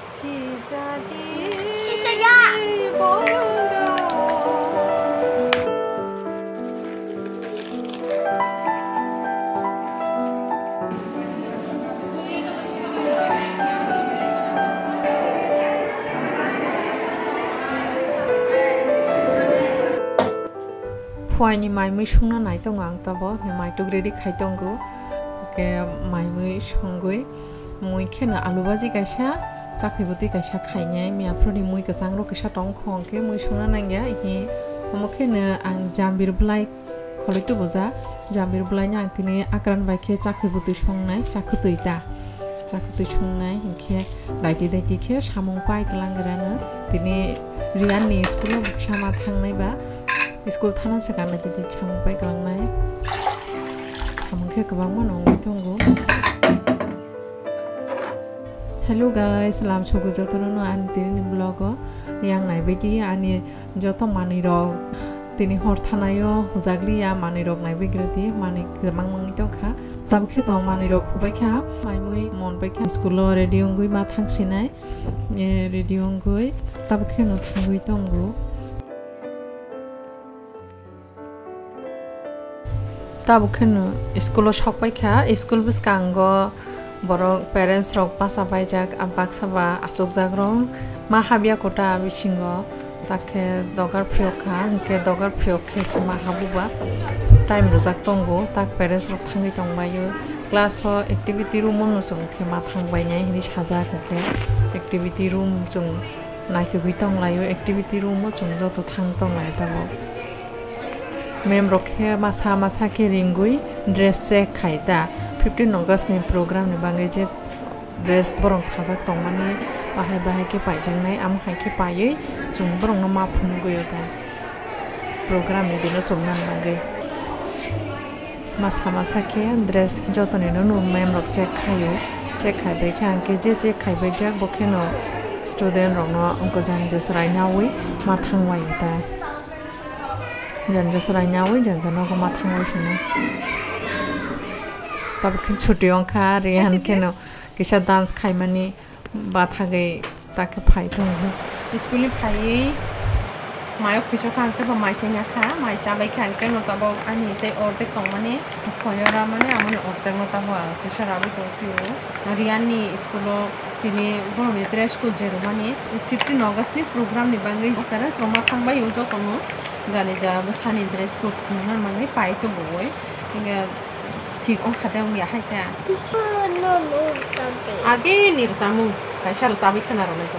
시사디 시사야 보러 ফুয়াইনি মাইমি সংনা মাইটুক ready খাইতঙ্গো মাইমি সঙ্গই মুই খেনা আলু ভাজি কাইসা চাকরি বুতি গাইসা খাইনাই মিয়াফ্রনি মুই গজাং রকেসা টং খে মুই সুনা নাঙ্গা হি অমুখেনো আং জাম্বির ব্লাই খলৈতো বোঝা জাম্বির ব্লাইনি আং তিনি আক্রান বাইকে চাকরি বুতি সংনাই চাকু তৈতা চাকু তুই সংনাই হিংখে দাইটি দাইটি খে সামং পাইকলাঙ্গারানো তিনি রিয়াননি স্কুলাव সামা থাংনাইবা স্কুল থানা সেখানে দিদি সামং পাইকলাংনাই সামংখে গোबां মানো দঙ্গ Hello guys, làm cho cái cho tôi nó anh tin những blog á, yang này bây giờ anh cho tôi mani rồi, তিনি হরথানায়ও জাগলি আ মানি রোগ নাই বিগ্রতি মানি মাং মাং তো খা তাব খে তো মানি রোগ হবাই খা মাই মুই মন বাই খা স্কুল রেডি অঙ্গুই মা থাকসিনাই রেডি অঙ্গুই তাব খে ন থাঙ্গুই তঙ্গু তাব খে স্কুল সক পাই খা স্কুল বিস্কাঙ্গ বৰং পেৰেণ্টছ ৰক পাছা পাই যাক আগ চাবা আচুক যাক ৰং মা হাবিয়া কটা আবি তাকে দগাৰ ফিয়কা সেনেকৈ দগাৰ ফিয়কে মা হাবুবা। টাইম ৰোজাক টংগো তাক পেৰেণ্টছ ৰক থাঙি টংবায়ো। ক্লাছ একটিভিটি ৰুমো নচুং মা থাংবাই নাই সেই সাজা সেনেকৈ একটিভিটি ৰুম চুং নাইটুবি টংলায়ো একটিভিটি ৰুমো চুং যত থাং টংলাই তাব। মেম ৰখে মাছা মাছাকে ৰিংগুই dress se khaita 15 august ni program ni bangai je dress borong sajak tongmani, bahai bahai ke paijaknai am hai ke paiye chung borong no ma phun goyo ta. Program ni dino somnan bangai masa masa ke dress jotoni no nu mem rok check khayo check khai be khang ke je check khai be jak bokheno student rok no onko jang je srai nawi ma thang wai ta. Jan je srai nawi jan jan no ko ma thang wai shina तब खिन छुट्टियों खा रिहन खिन किसा dance खाई मानी बाथा गई, ताके फाई दूंगो तो स्कूल में फाई मायो खिचो खांके बा माई सेंगा खा, माई चाबाई खांके नो, तब आनी ते और ते तो माने फयोरा माने, आमन और ते नो, तब किसा राबो तो कियो रियानी स्कूल, तिनी बोल मित्र स्कूल जेरो माने 15 अगस्त नि प्रोग्राम नि बांगे करा, सोमा खांबा यो जो तनो जाले जा बसानी ड्रेस को खुनन माने, पाई तो बोय ঠিক অংখাতে উনি হাইতা No, no, something. আগে নিরসামু কাইসাল সাবি খানা রনে তো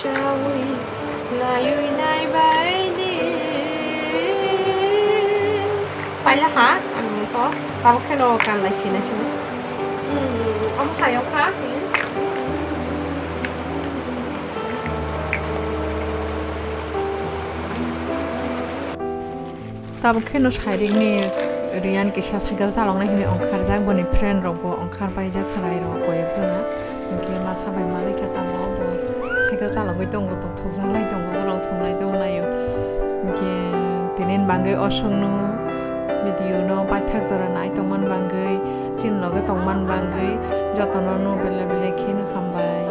বাইদি Ay, ni ba Narang yan? বসনা Doko, কাহাম খেদে মাতং মাতংয়া সিজাবাই দি লোকুরা সিজাবাই দি বসংরা নায়ুই নাই বাইদি গানা কিনি মকলা মতুয়ুই তুয়ুই তা তং বাইদি সিসাউই নায়ুই নাই বাইদি সিসাউই নায়ুই নাই বাইদি পাইলা হা আমি তো বাবু কেন 그 자랑이 동고 동 통상라이 동고 그런 통라이 동라요 이게 되는 방금 어성노 미디어노 바탁저라 나이 동만 방금 진 러가 동만 방금 저토노 노벨레벨레 키는 한바이